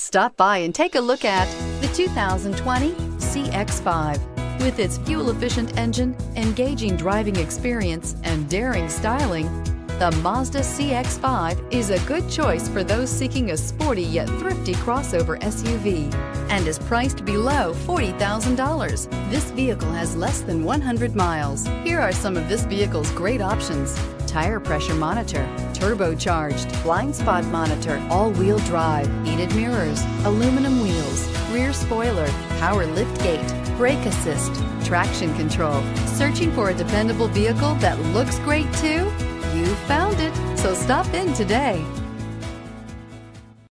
Stop by and take a look at the 2020 CX-5. With its fuel-efficient engine, engaging driving experience, and daring styling, the Mazda CX-5 is a good choice for those seeking a sporty yet thrifty crossover SUV and is priced below $40,000. This vehicle has less than 100 miles. Here are some of this vehicle's great options. Tire pressure monitor, turbocharged, blind spot monitor, all-wheel drive, heated mirrors, aluminum wheels, rear spoiler, power lift gate, brake assist, traction control. Searching for a dependable vehicle that looks great too? Found it, so stop in today.